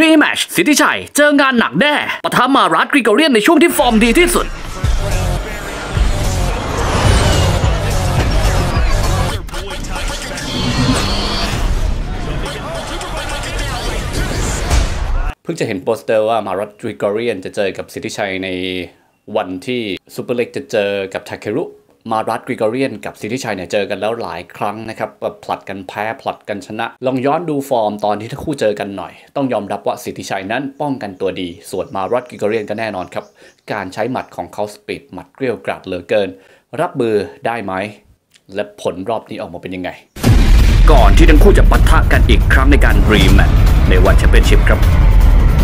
rematch สิทธิชัย เจองานหนักแน่ปะทะมารัตกริโกเรียนในช่วงที่ฟอร์มดีที่สุด เพิ่งจะเห็นโปสเตอร์ว่ามารัตกริโกเรียนจะเจอกับสิทธิชัยในวันที่ซูเปอร์เล็กจะเจอกับทาเครุ มารัตกริโกเรียนกับสิทธิชัยเนี่ยเจอกันแล้วหลายครั้งนะครับแบบผลัดกันแพ้ผลัดกันชนะ ลองย้อนดูฟอร์มตอนที่ทั้งคู่เจอกันหน่อย ต้องยอมรับว่าสิทธิชัยนั้นป้องกันตัวดี ส่วนมารัตกริโกเรียนก็แน่นอนครับ การใช้หมัดของเขา speed หมัดเกลียวกราดเหลือเกิน รับมือได้ไหม และผลรอบนี้ออกมาเป็นยังไง ก่อนที่ทั้งคู่จะปะทะกันอีกครั้งในการ rematch ใน ONE Championship ครับ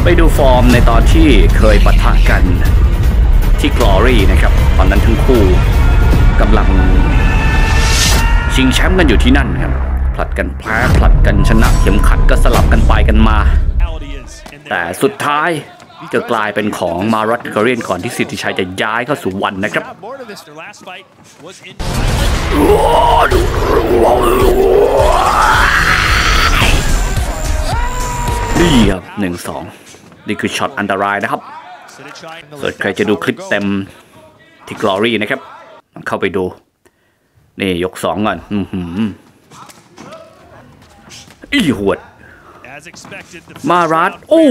ไปดูฟอร์มในตอนที่เคยปะทะกันที่ Glory นะครับตอนนั้นทั้งคู่ กำลังชิงแชมป์กันอยู่ที่นั่นครับผลัดกันแพ้ผลัดกันชนะเข็มขัดก็สลับกันไปกันมา แต่สุดท้ายจะกลายเป็นของมารัตกเรียนก่อนที่สิทธิชัยจะย้ายเข้าสู่วันนะครับนี่ครับหนึ่งสองนี่คือช็อตอันตรายนะครับเกิดใครจะดูคลิปเต็มที่ Glory นะครับ เข้าไปดู นี่ยกสองก่อน อือหืออีหวด As expected, the มา first รัด round โอ้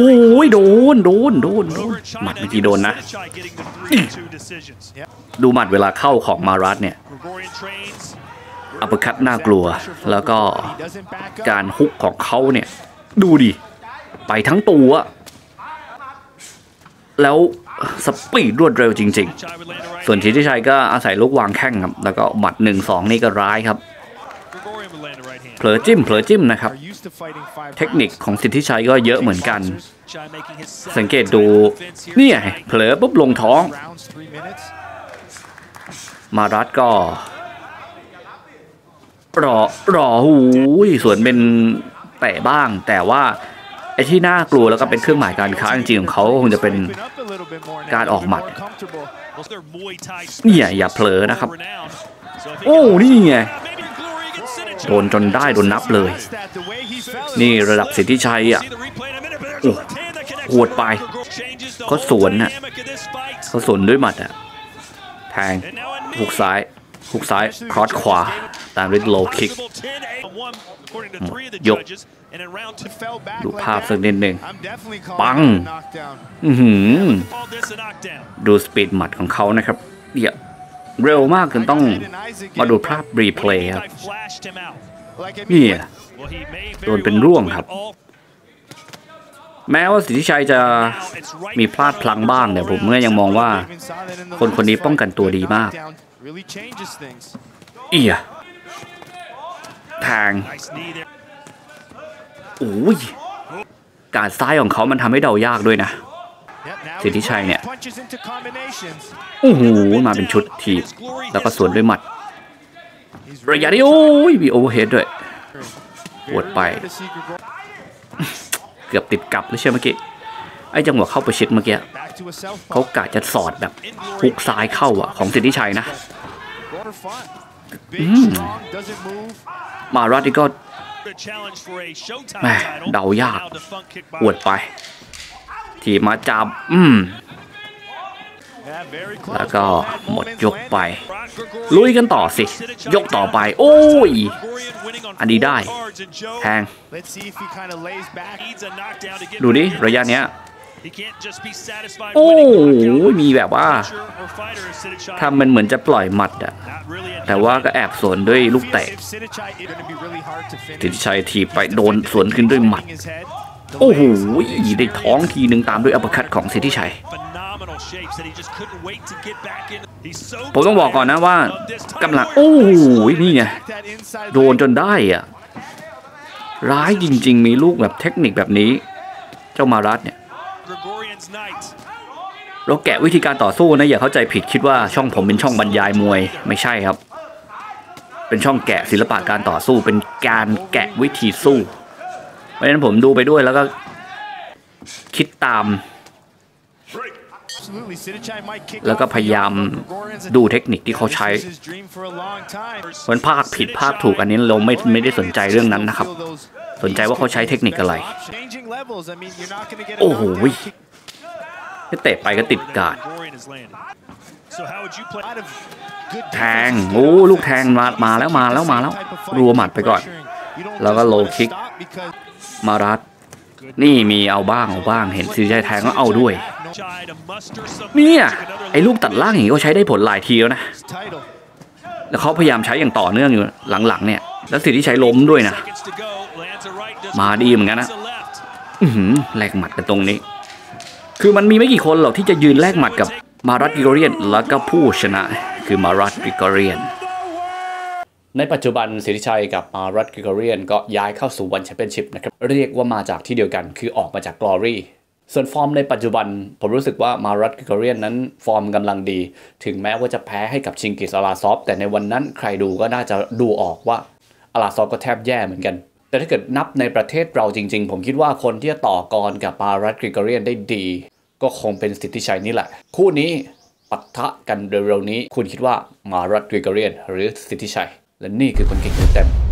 ยโดน โดน โดน โดน over in หมัด China. เมื่อกี้โดนนะ Sidichai getting the three to two decisions. ดูหมัดเวลาเข้าของมารัดเนี่ย Gregorian trains. อัปเปอร์คัตน่ากลัว แล้วก็การฮุกของเขาเนี่ย ดูดิ ไปทั้งตัว แล้วสปีดรวดเร็วจริง ๆ ส่วน hand. ทิติชัยก็อาศัยลูกวางแข้งครับ แล้วก็หมัดหนึ่งสองนี่ก็ร้ายครับเผลอจิ้มเผลอจิ้มนะครับ เทคนิคของสิทธิชัยก็เยอะเหมือนกัน สังเกตดูเนี่ย tonight. เผลอปุ๊บลงท้อง มารัดก็ รอรอหูยสวนเป็นแตะบ้างแต่ว่า อ้ที่น่ากลัวแล้วก็เป็นเครื่องหมายการค้าจริงๆของเขาคงจะเป็นการออกหมัดเนี่ยอย่าเผลอนะครับ โอ้นี่ไงโดนจนได้โดนนับเลย นี่ระดับสิทธิชัยอะโอ้หวดไปเขาสวนน่ะเขาสวนด้วยหมัดอะแทงหุกซ้ายหุกซ้ายครอสขวา ตามด้วยโลคิก Possible 10-8 on one, according to three of the Yok. judges. And in round two, Fell back ดู like ภาพ that. สักนิดหนึ่ง I'm definitely calling Bang. that a knockdown. อื้อหือ called this a knockdown. ดูสปีดหมัดของเขานะครับเนี่ยเร็วมากจนต้องมาดูภาพรีเพลย์ครับ I flashed him out. Like, I เนี่ mean, ย Well, he may โดน very เป็น well ร่วง win ครับ all แม้ว่าสิทธิชัยจะ Now it's right มีพลาดพลั้งบ้างแต่ผมก็ยังมองว่า even saw that in the คนคนนี้ last ป้องกัน fight. ตัว Good ดีมาก knockdown Really changes things. เอีย แทง Nice knee there. โอ้ยการซ้ายของเขามันทำให้เดายากด้วยนะ Yep, now สิทธิ he's ชัย throwing เนี่ย punches into combinations. โอ้โหมาเป็นชุดทีบแล้วก็สวนด้วยหมัด He's ระยะ really นี้โอ้ยมีโอเวอร์เฮดด้วย very ปวดไป rare to see Gregor- เกือบติดกับเลยใช่ไหมเมื่อกี้ไอ้จังหวะเข้าประชิดเมื่อกี้ Back to a southpaw. เขากะจะสอดแบบฮุกซ้ายเข้าอะของสิทธิชัยนะ Gregor fought. Big, Mm. strong, doesn't move. มารัตนี่ก็ The challenge for a Showtime แหม่ title. เดายาก Now defunct kickboxer. ปวดไป ทีมาจับอืม Yeah, very close. แล้วก็ Well, that หมด moment's ยกไป landed. Brock Gregorian ลุยกันต่อสิ ยกต่อไป โอ้ย Gregorian winning on อันนี้ได้ four cards, and Joe แทง Let's see if he kind of lays back. needs a knockdown to get ดูดิ back in ระยะ this. เนี้ย He can't just be satisfied โอ้ winning โห the knockout. มีแบบว่า Puncher or fighter is Sidichai. ทำมันเหมือนจะปล่อยหมัดอะ Not really a แต่ว่าก็แอบสวนด้วยลูก Feels เตะ if Sidichai is gonna be really hard to สิท finish. ธิชัยทีบไปโดนสวนขึ้นด้วยหมัด Holding his head. The โอ้โห legs, ได้ท้องทีหนึ่งตามด้วยอัปเปอร์คัตของสิทธิชัย phenomenal shapes that he just couldn't wait to get back in. He's so ผมต้องบอกก่อนนะว่า tired of this กำลัง title โอ้โห war. นี่ไง that inside โดน leg. จนได้อะร้ายจริง ๆ มีลูกแบบเทคนิคแบบนี้ เจ้ามารัตเนี่ย Gregorian's night. เราแกะวิธีการต่อสู้นะอย่าเข้าใจผิดคิดว่าช่องผมเป็นช่องบรรยายมวยไม่ใช่ครับ เป็นช่องแกะศิลปะการต่อสู้เป็นการแกะวิธีสู้ เพราะฉะนั้นผมดูไปด้วยแล้วก็คิดตาม Absolutely. Sidichai might kick แล้วก็ off พยายาม the young Gregorians ดูเทคนิคที่เขาใช้ This was his dream for a long time. มันภาคผิดภาคถูกอันนี้เราไม่ไม่ได้สนใจเรื่องนั้นนะครับ สนใจว่าเขาใช้เทคนิคอะไร Changing levels. I mean, you're not gonna get a โอ้โห knockdown kick ไม่เตะไปก็ติดการ์ด Gregorian has landed. So how would you play? out of good แทง defense. โอ้ ลูกแทงมามาแล้วมาแล้วมาแล้ว รัวหมัดไปก่อน You don't แล้วก็ just โล let it คิก stop because มารัดนี่มีเอาบ้างเอาบ้าง เห็นซีใจแทงก็เอาด้วย Try to muster some เนี่ย magic, another ไอ้ลูกตัดล่างอย่างนี้ก็ใช้ได้ผลหลายทีแล้วนะ title. แล้วเขาพยายามใช้อย่างต่อเนื่องอยู่หลังๆ เนี่ย แล้วสิทธิชัยล้มด้วยนะ seconds to go. Lands a right, does มาดีเหมือนกันนะ a left. อื้อหือแลกหมัดกันตรงนี้ คือมันมีไม่กี่คนหรอกที่จะยืนแลกหมัดกับมารัตกริโกเรียน แล้วก็ผู้ชนะคือมารัตกริโกเรียน ในปัจจุบันสิทธิชัยกับมารัตกริโกเรียนก็ย้ายเข้าสู่ ONE Championship นะครับเรียกว่ามาจากที่เดียวกันคือออกมาจาก Glory ส่วนฟอร์มในปัจจุบันผมรู้สึกว่ามารัตกริโกเรียนนั้นฟอร์มกำลังดี ถึงแม้ว่าจะแพ้ให้กับชิงกิสอาราซอฟ แต่ในวันนั้นใครดูก็น่าจะดูออกว่าอาราซอฟก็แทบแย่เหมือนกัน แต่ถ้าเกิดนับในประเทศเราจริง ๆ ผมคิดว่าคนที่จะต่อกรกับมารัตกริโกเรียนได้ดี ก็คงเป็นสิทธิชัยนี่แหละ คู่นี้ปะทะกันเร็วๆนี้ คุณคิดว่ามารัตกริกเรียนหรือสิทธิชัย และนี่คือคนเก่งเต็ม